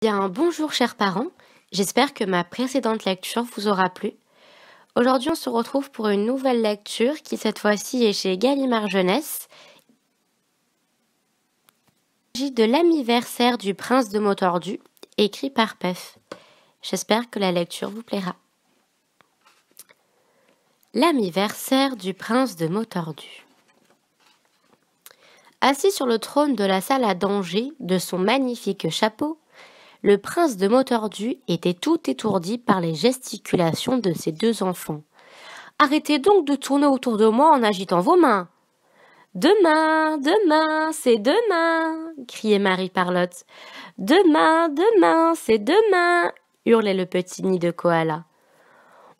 Bien, bonjour chers parents, j'espère que ma précédente lecture vous aura plu. Aujourd'hui on se retrouve pour une nouvelle lecture qui cette fois-ci est chez Gallimard Jeunesse. Il s'agit de l'anniversaire du prince de Motordu, écrit par Pef. J'espère que la lecture vous plaira. L'anniversaire du prince de Motordu. Assis sur le trône de la salle à danger de son magnifique chapeau, le prince de Motordu était tout étourdi par les gesticulations de ses deux enfants. Arrêtez donc de tourner autour de moi en agitant vos mains. Demain, demain, c'est demain, criait Marie-Parlotte. Demain, demain, c'est demain, hurlait le petit nid de koala.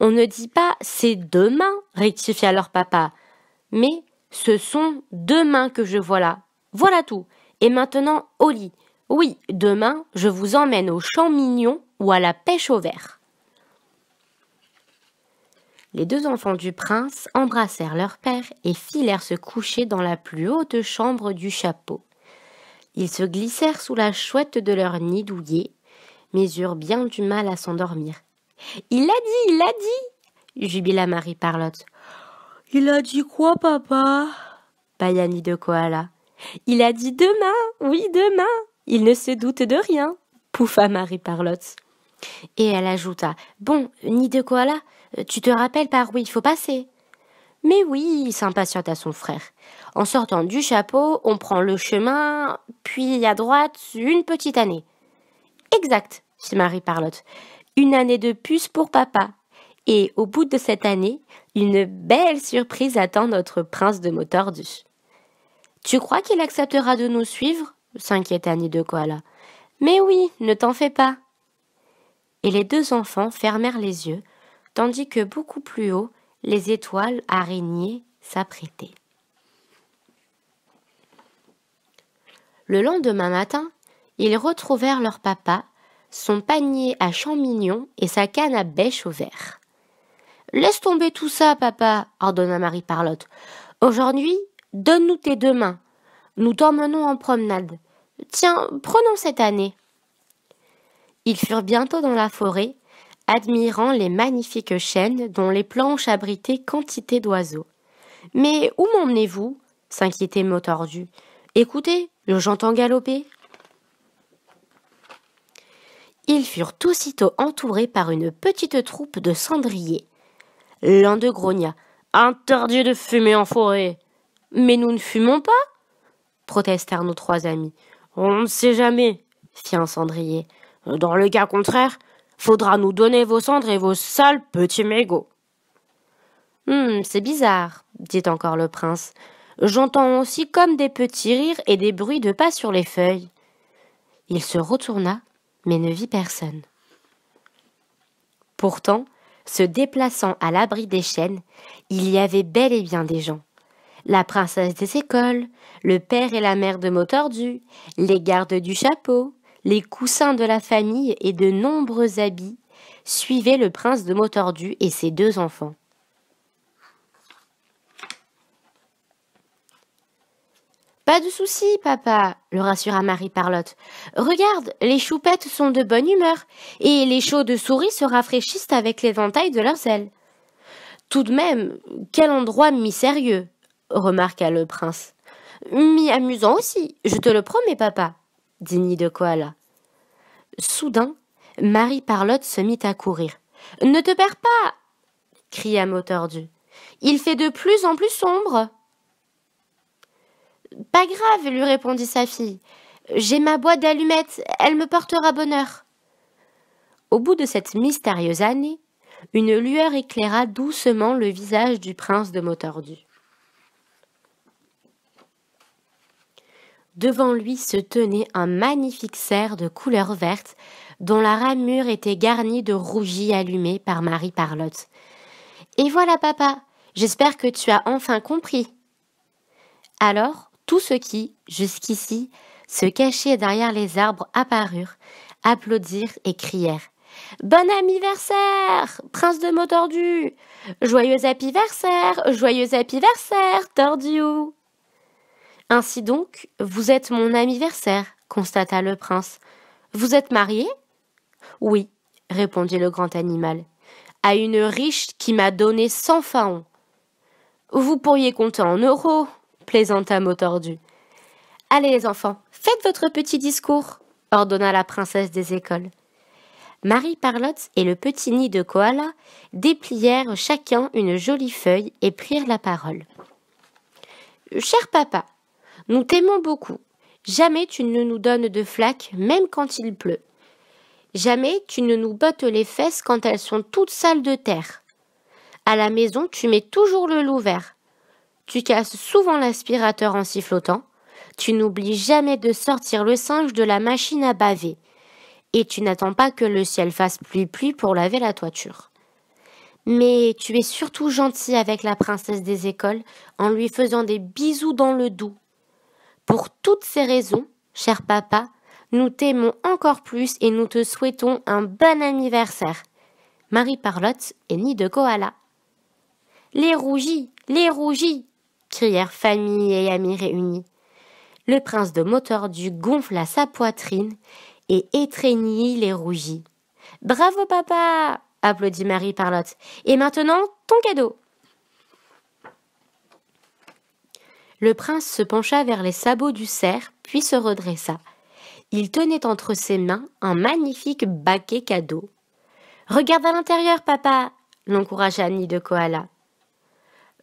On ne dit pas c'est demain, rectifia leur papa, mais ce sont deux mains que je vois là. Voilà tout. Et maintenant au lit. Oui, demain, je vous emmène au champ mignon ou à la pêche au verre. Les deux enfants du prince embrassèrent leur père et filèrent se coucher dans la plus haute chambre du chapeau. Ils se glissèrent sous la chouette de leur nid douillet, mais eurent bien du mal à s'endormir. Il l'a dit, il l'a dit, jubila Marie Parlotte. Il a dit quoi, papa? Nid de Koala. Il a dit demain, oui, demain. Il ne se doute de rien, pouffa Marie Parlotte. Et elle ajouta Bon, Nid de Koala, tu te rappelles par où il faut passer? Mais oui, s'impatienta son frère. En sortant du chapeau, on prend le chemin, puis à droite, une petite année. Exact, fit Marie Parlotte. Une année de puce pour papa. Et au bout de cette année, une belle surprise attend notre prince de Motordu. Tu crois qu'il acceptera de nous suivre? S'inquiète Annie de Koala. Mais oui, ne t'en fais pas. Et les deux enfants fermèrent les yeux, tandis que beaucoup plus haut, les étoiles araignées s'apprêtaient. Le lendemain matin, ils retrouvèrent leur papa, son panier à champignons et sa canne à bêche au vert. Laisse tomber tout ça, papa, ordonna Marie-Parlotte. Aujourd'hui, donne-nous tes deux mains. Nous t'emmenons en promenade. Tiens, prenons cette année. Ils furent bientôt dans la forêt, admirant les magnifiques chênes dont les planches abritaient quantité d'oiseaux. Mais où m'emmenez-vous? s'inquiétait Motordu. Écoutez, j'entends galoper. Ils furent aussitôt entourés par une petite troupe de cendriers. L'un de grogna. Interdit de fumer en forêt. Mais nous ne fumons pas? protestèrent nos trois amis. On ne sait jamais, fit un cendrier. Dans le cas contraire, faudra nous donner vos cendres et vos sales petits mégots. Hum, c'est bizarre, dit encore le prince. J'entends aussi comme des petits rires et des bruits de pas sur les feuilles. Il se retourna, mais ne vit personne. Pourtant, se déplaçant à l'abri des chênes, il y avait bel et bien des gens. La princesse des écoles, le père et la mère de Motordu, les gardes du chapeau, les coussins de la famille et de nombreux habits suivaient le prince de Motordu et ses deux enfants. Pas de souci, papa, le rassura Marie-Parlotte. Regarde, les choupettes sont de bonne humeur, et les chaudes souris se rafraîchissent avec l'éventail de leurs ailes. Tout de même, quel endroit mi-sérieux, remarqua le prince. Mi-amusant aussi, je te le promets, papa, dit Nid de Koala. Soudain, Marie-Parlotte se mit à courir. Ne te perds pas cria Motordu. Il fait de plus en plus sombre. Pas grave, lui répondit sa fille. J'ai ma boîte d'allumettes, elle me portera bonheur. Au bout de cette mystérieuse année, une lueur éclaira doucement le visage du prince de Motordu. Devant lui se tenait un magnifique cerf de couleur verte, dont la ramure était garnie de rougis allumés par Marie Parlotte. Et voilà, papa, j'espère que tu as enfin compris. Alors, tous ceux qui, jusqu'ici, se cachaient derrière les arbres apparurent, applaudirent et crièrent. Bon anniversaire, prince de mots tordu Joyeux anniversaire, joyeux anniversaire, tordu Ainsi donc, vous êtes mon anniversaire, constata le prince. Vous êtes marié? Oui, répondit le grand animal, à une riche qui m'a donné cent faons. Vous pourriez compter en euros, plaisanta Motordu. Allez les enfants, faites votre petit discours, ordonna la princesse des écoles. Marie Parlotte et le petit nid de koala déplièrent chacun une jolie feuille et prirent la parole. Cher papa, nous t'aimons beaucoup. Jamais tu ne nous donnes de flaques, même quand il pleut. Jamais tu ne nous bottes les fesses quand elles sont toutes sales de terre. À la maison, tu mets toujours le loup vert. Tu casses souvent l'aspirateur en sifflotant. Tu n'oublies jamais de sortir le singe de la machine à baver. Et tu n'attends pas que le ciel fasse pluie-pluie pour laver la toiture. Mais tu es surtout gentil avec la princesse des écoles en lui faisant des bisous dans le doux. Pour toutes ces raisons, cher papa, nous t'aimons encore plus et nous te souhaitons un bon anniversaire. Marie-Parlotte et Nid de Koala. Les rougis, les rougis crièrent famille et amis réunis. Le prince de Motordu gonfla sa poitrine et étreignit les rougis. Bravo papa applaudit Marie-Parlotte. Et maintenant, ton cadeau. Le prince se pencha vers les sabots du cerf, puis se redressa. Il tenait entre ses mains un magnifique baquet cadeau. Regarde à l'intérieur, papa l'encouragea Annie de Koala.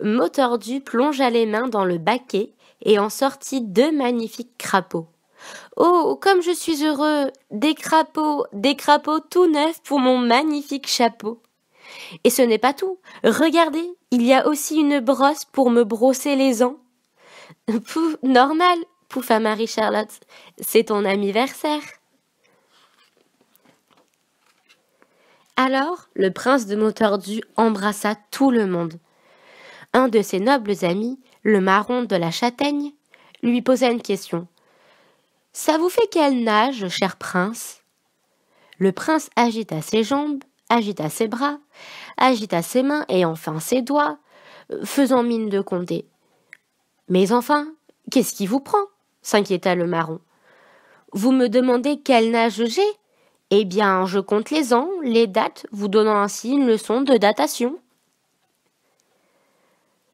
Motordu plongea les mains dans le baquet et en sortit deux magnifiques crapauds. Oh, comme je suis heureux Des crapauds, des crapauds tout neufs pour mon magnifique chapeau. Et ce n'est pas tout. Regardez, il y a aussi une brosse pour me brosser les ans. Pouf, normal, pouffa Marie-Charlotte. C'est ton anniversaire. Alors, le prince de Motordu embrassa tout le monde. Un de ses nobles amis, le marron de la châtaigne, lui posa une question. Ça vous fait quelle nage, cher prince? Le prince agita ses jambes, agita ses bras, agita ses mains et enfin ses doigts, faisant mine de compter. Mais enfin, qu'est-ce qui vous prend s'inquiéta le marron. Vous me demandez quelle nage j'ai? Eh bien, je compte les ans, les dates, vous donnant ainsi une leçon de datation.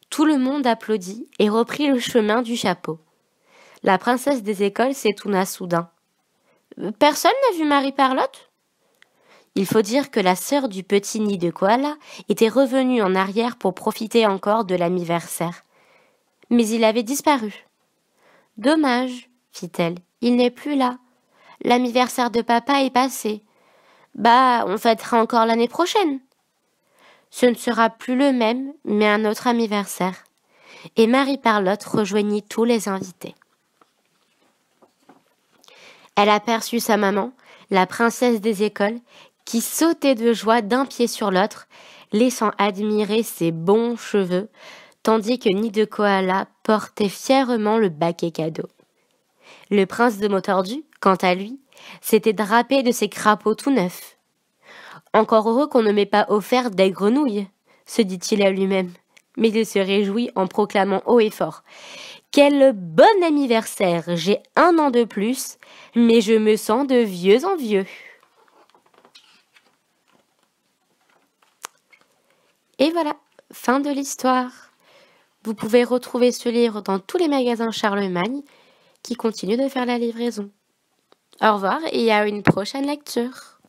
Tout le monde applaudit et reprit le chemin du chapeau. La princesse des écoles s'étonna soudain. Personne n'a vu Marie-Parlotte Il faut dire que la sœur du petit nid de koala était revenue en arrière pour profiter encore de l'anniversaire. Mais il avait disparu. Dommage, fit-elle, il n'est plus là. L'anniversaire de papa est passé. Bah, on fêtera encore l'année prochaine. Ce ne sera plus le même, mais un autre anniversaire. Et Marie-Parlotte rejoignit tous les invités. Elle aperçut sa maman, la princesse des écoles, qui sautait de joie d'un pied sur l'autre, laissant admirer ses bons cheveux, tandis que Nid de Koala portait fièrement le baquet cadeau. Le prince de Motordu, quant à lui, s'était drapé de ses crapauds tout neufs. Encore heureux qu'on ne m'ait pas offert des grenouilles, se dit-il à lui-même, mais il se réjouit en proclamant haut et fort. Quel bon anniversaire J'ai un an de plus, mais je me sens de vieux en vieux. Et voilà, fin de l'histoire. Vous pouvez retrouver ce livre dans tous les magasins Charlemagne qui continuent de faire la livraison. Au revoir et à une prochaine lecture.